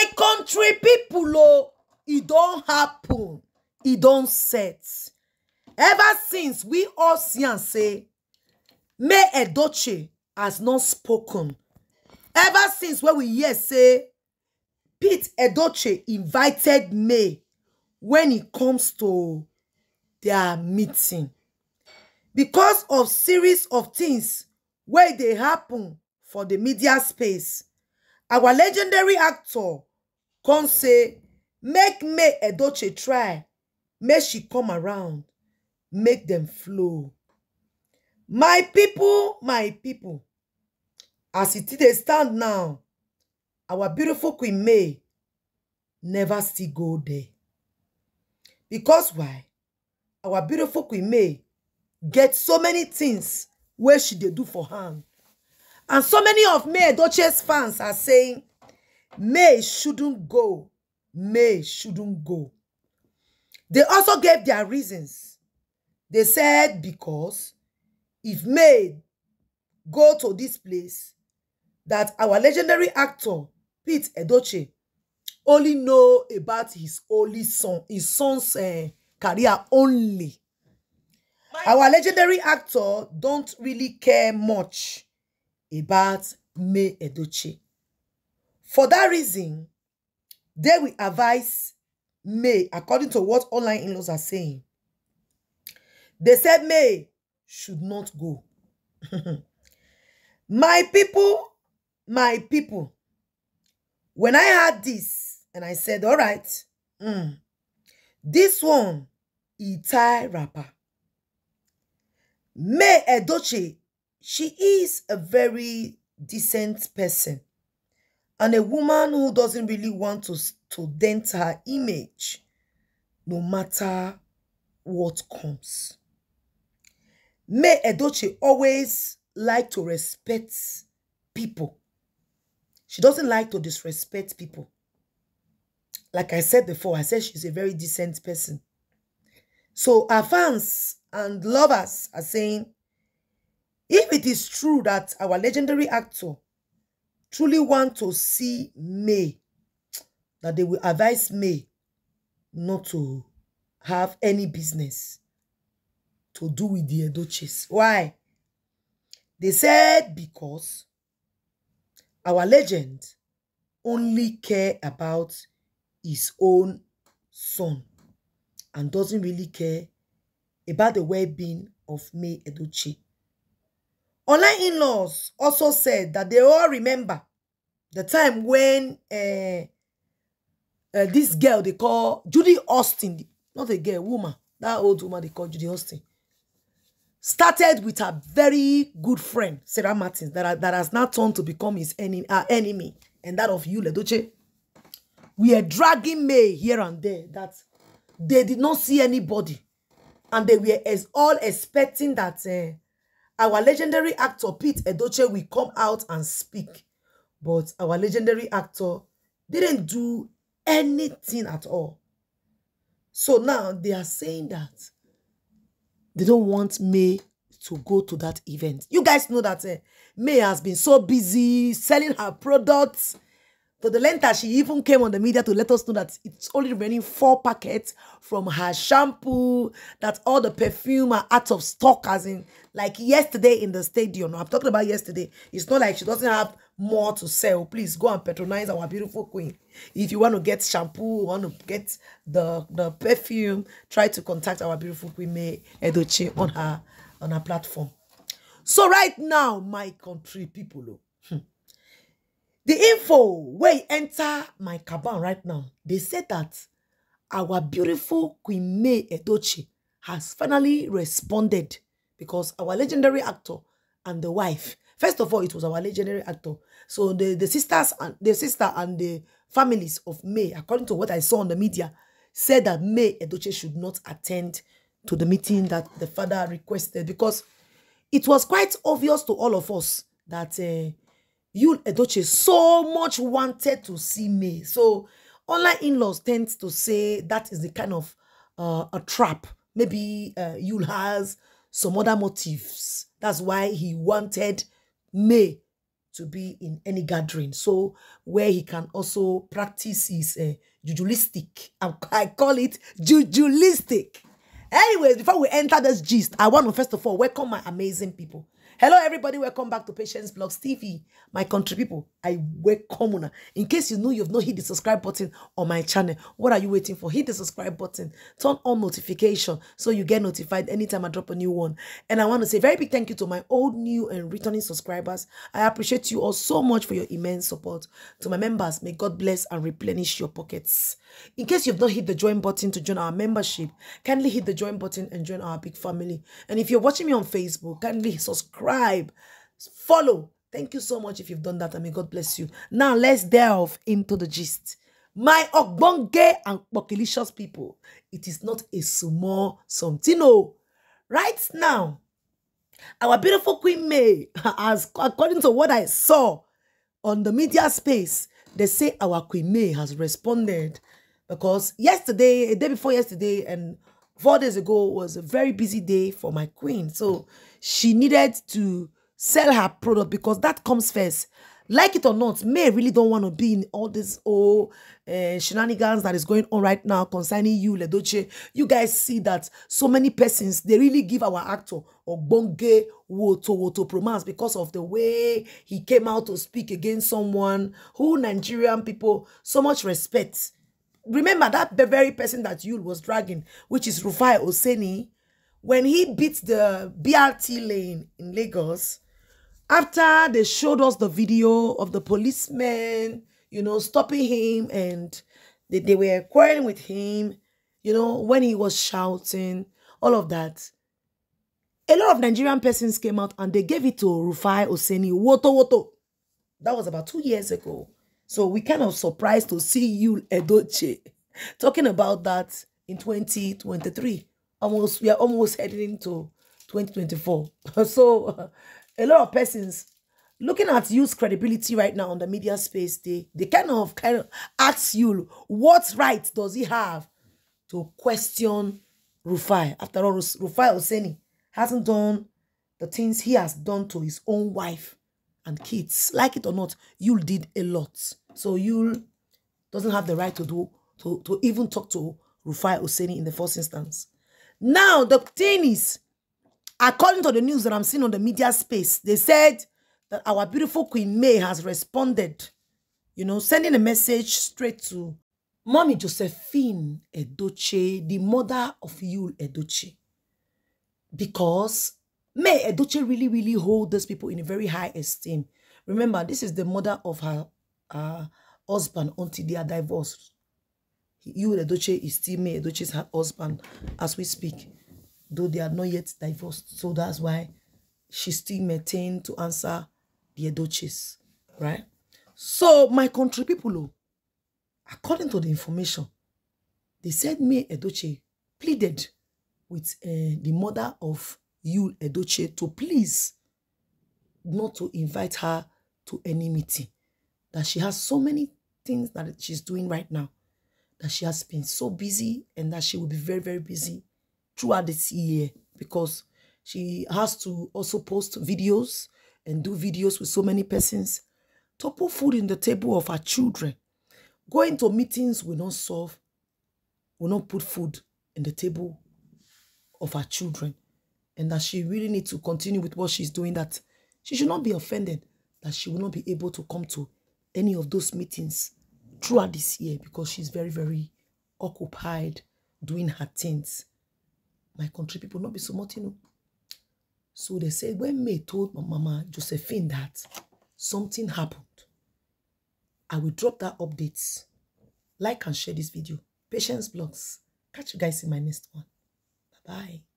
my country people oh e don happen. E don set. Ever since we all see am say may edoche has not spoken. Ever since wey we hear say pete edoche invited may when e comes to their meeting. Because of series of things wey dey happen for the media space our legendary actor come say make may edoche try. Make she come around. Make dem flow. My people my people as e dey stand now. Our beautiful queen may never still go there. Because why? Our beautiful queen may get so many things wey she dey do for hand. And so many of may edoche's fans are saying may shouldn't go. May shouldn't go. They also gave their reasons. They said because if may go to this place that our legendary actor pete edoche only know about his only son his son's uh, career only. Our legendary actor don't really care much about may edoche for that reason they will advise may according to what online in-laws are saying. They said may should not go. My people my people when i heard this and i said all right mm, this one tie rapper may edochie she is a very decent person and a woman who doesn't really want to, to dent her image no matter what comes. May Edoche always like to respect people. She doesn't like to disrespect people. Like I said before, I said she's a very decent person. So our fans and lovers are saying, if it is true that our legendary actor truly want to see May, that they will advise May not to have any business to do with the Edoches. Why? They said because our legend only care about his own son and doesn't really care about the well-being of May Edochie. Online in-laws also said that they all remember the time when uh, uh, this girl they call Judy Austin, not a girl, woman, that old woman they call Judy Austin, started with a very good friend, Sarah Martins, that, that has now turned to become his enemy, uh, enemy and that of you, Ledoche. We are dragging May here and there that they did not see anybody and they were all expecting that uh, our legendary actor Pete Edoche will come out and speak. But our legendary actor didn't do anything at all. So now they are saying that they don't want May to go to that event. You guys know that uh, May has been so busy selling her products to the length that she even came on the media to let us know that it's only remaining four packets from her shampoo, that all the perfume are out of stock, as in like yesterday in the stadium. I'm talking about yesterday. It's not like she doesn't have more to sell. Please go and patronize our beautiful queen. If you want to get shampoo, want to get the, the perfume, try to contact our beautiful queen May Edochie on her on her platform. So right now, my country people, oh, hmm, the info where enter my caban right now, they said that our beautiful Queen May Edoche has finally responded because our legendary actor and the wife, first of all, it was our legendary actor. So the, the sisters and the sister and the families of May, according to what I saw on the media, said that May Edoche should not attend to the meeting that the father requested because it was quite obvious to all of us that uh, Yul Edochie so much wanted to see me. So online in-laws tend to say that is the kind of uh, a trap. Maybe uh, Yul has some other motives. That's why he wanted May to be in any gathering. So where he can also practice his uh, jujulistic. I, I call it jujulistic. Anyways, before we enter this gist, I want to first of all welcome my amazing people. Hello, everybody. Welcome back to Patience Blogs TV. My country people, I welcome you. In case you know you've not hit the subscribe button on my channel, what are you waiting for? Hit the subscribe button. Turn on notification so you get notified anytime I drop a new one. And I want to say very big thank you to my old, new, and returning subscribers. I appreciate you all so much for your immense support. To my members, may God bless and replenish your pockets. In case you've not hit the join button to join our membership, kindly hit the join button and join our big family. And if you're watching me on Facebook, kindly subscribe subscribe, follow. Thank you so much if you've done that I mean, God bless you. Now let's delve into the gist. My ogbonge and pokilicious people, it is not a small something. No. Right now, our beautiful Queen May, as according to what I saw on the media space, they say our Queen May has responded because yesterday, a day before yesterday, and four days ago was a very busy day for my queen. So she needed to sell her product because that comes first. Like it or not, May really don't want to be in all this old uh, shenanigans that is going on right now concerning Yul Edochie. You guys see that so many persons, they really give our actor Ogbonge Woto Woto Promance because of the way he came out to speak against someone who Nigerian people so much respect remember that the very person that Yul was dragging, which is Rufai Oseni, when he beat the BRT lane in Lagos, after they showed us the video of the policemen, you know, stopping him and they, they were quarreling with him, you know, when he was shouting, all of that. A lot of Nigerian persons came out and they gave it to Rufai Oseni, Woto Woto. That was about two years ago. So we kind of surprised to see Yul Edochie, talking about that in 2023. Almost, we are almost heading into 2024. so a lot of persons looking at Yul's credibility right now on the media space, they, they kind of kind of ask you, what right does he have to question Rufai? After all, Rufai Oseni hasn't done the things he has done to his own wife and kids. Like it or not, Yul did a lot. So Yul doesn't have the right to do to, to even talk to Rufai Oseni in the first instance. Now, the thing is, according to the news that I'm seeing on the media space, they said that our beautiful Queen May has responded, you know, sending a message straight to Mommy Josephine Edochie, the mother of Yul Edochie. Because May Edochie really, really hold those people in a very high esteem. Remember, this is the mother of her uh, husband until they are divorced. Yul Edochie, is still May Edochie's husband as we speak, though they are not yet divorced. So that's why she still maintained to answer the Edochies, right? So my country people, oh, according to the information, they said May Edochie pleaded with uh, the mother of Yul Edochie to please not to invite her to any meeting. That she has so many things that she's doing right now. That she has been so busy and that she will be very, very busy throughout this year because she has to also post videos and do videos with so many persons to put food in the table of her children. Going to meetings will not solve, will not put food in the table of her children and that she really needs to continue with what she's doing, that she should not be offended that she will not be able to come to any of those meetings throughout this year because she's very, very occupied doing her things. My country people not be so much, you know. So they said when May told my mama Josephine that something happened, I will drop that updates. Like and share this video. Patience Blogs. Catch you guys in my next one. Bye-bye.